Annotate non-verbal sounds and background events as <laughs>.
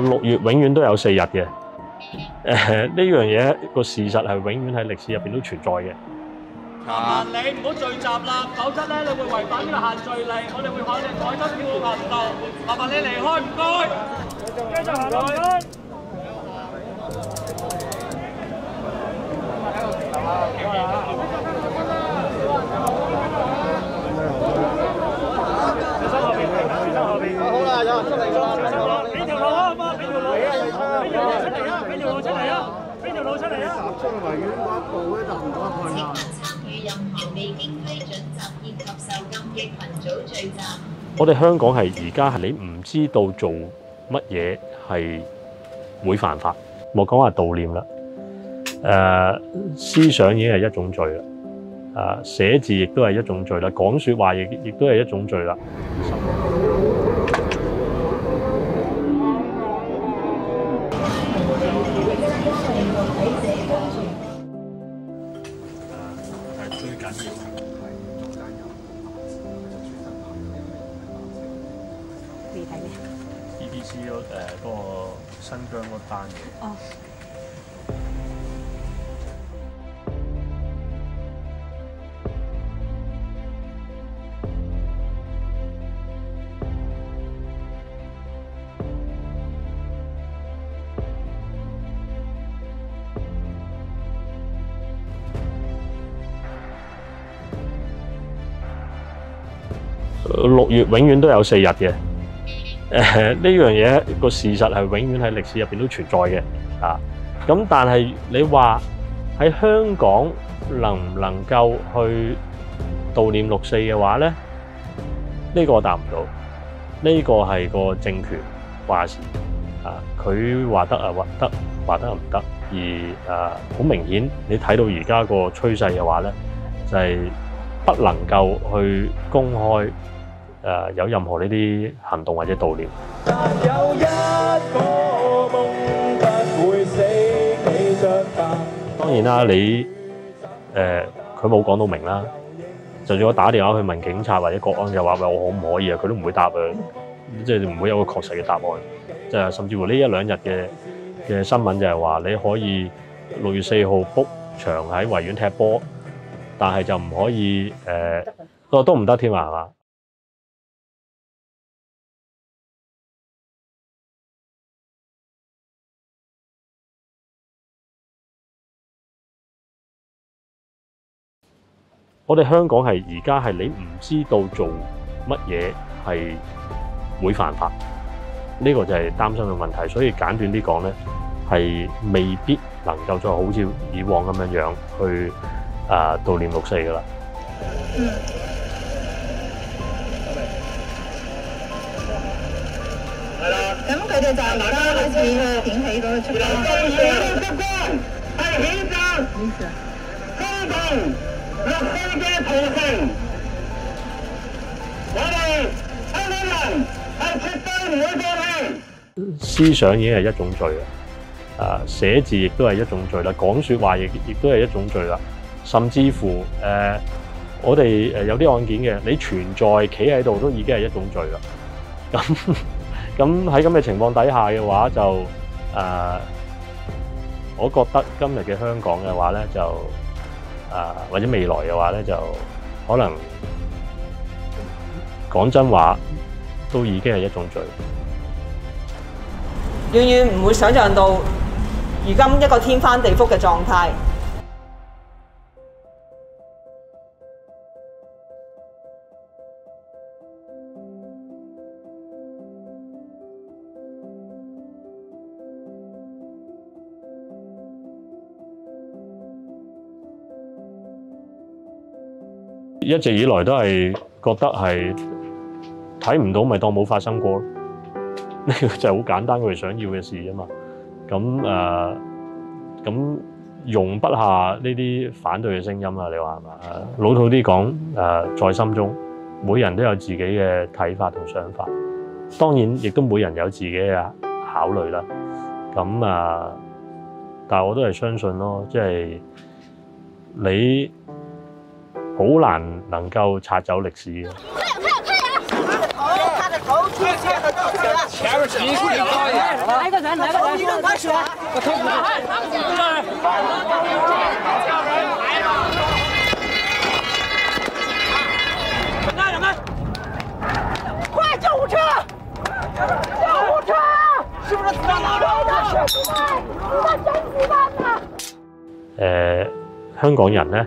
六月永遠都有四日嘅。<laughs> 誒呢樣嘢個事實係永遠喺歷史入邊都存在嘅。麻煩你唔好聚集啦，否則咧你會違反呢個限聚令，我哋會考慮改執票嘅行動。麻煩你離開，唔該。繼續行落去。好啦，有人出嚟㗎啦，俾條路啊嘛，俾條路，俾條路出嚟啊，俾條路出嚟啊，俾條路出嚟啊！出去維園嗰一步咧就唔該困難。參與任何未經批准集結及受禁嘅群組聚集。我哋香港係而家係你唔知道做乜嘢係會犯法，莫講話悼念啦。誒、思想已經係一種罪啦。誒、寫字亦都係一種罪啦，講説話亦亦都係一種罪啦。最緊要。你睇咩？BBC 嗰誒嗰個新疆嗰單嘢。哦。六月永遠都有四日嘅。誒 <laughs> 呢樣嘢個事實係永遠喺歷史入邊都存在嘅。啊，咁但係你話喺香港能唔能夠去悼念六四嘅話咧？呢、個我答唔到。呢、個係個政權話事啊，佢話得啊話得，話得唔得。而誒好、明顯，你睇到而家個趨勢嘅話咧，就係、不能夠去公開。誒、有任何呢啲行動或者悼念。有一個夢不會死，企着吧。當然啦，你誒佢冇講到明啦。就算我打電話去問警察或者國安，又話喂我可唔可以啊？佢都唔會答嘅，即係唔會有個確實嘅答案。即係甚至乎呢一兩日嘅嘅新聞就係話你可以六月四號 book 場喺維園踢波，但係就唔可以誒，都都唔得添啊，係嘛？我哋香港係而家係你唔知道做乜嘢係會犯法，呢、個就係擔心嘅問題。所以簡短啲講咧，係未必能夠再好似以往咁樣樣去啊悼念六四噶啦。咁佢哋就而家開始點起嗰個出光。係譴責公共思想已經係一種罪啦，啊寫字亦都係一種罪啦，講説話亦亦都係一種罪啦，甚至乎誒、我哋誒有啲案件嘅，你存在企喺度都已經係一種罪啦。咁 <laughs> 咁喺咁嘅情況底下嘅話，就誒、我覺得今日嘅香港嘅話咧，就啊、或者未來嘅話咧，就可能講真話都已經係一種罪。遠遠唔會想像到，如今一個天翻地覆嘅狀態。一直以來都係覺得係睇唔到，咪當冇發生過咯。<laughs> 呢個就好簡單，佢哋想要嘅事啊嘛。咁誒，咁、容不下呢啲反對嘅聲音啊！你話係嘛？老土啲講誒，在心中，每人都有自己嘅睇法同想法。當然，亦都每人有自己嘅考慮啦。咁啊，但係我都係相信咯，即係你。好難能夠拆走歷史嘅。好，前面急速点高一点，来个人，来个人，一个开始，我看不快救护车！救护车！是不是死亡了？是那真死亡了！誒、香港人咧，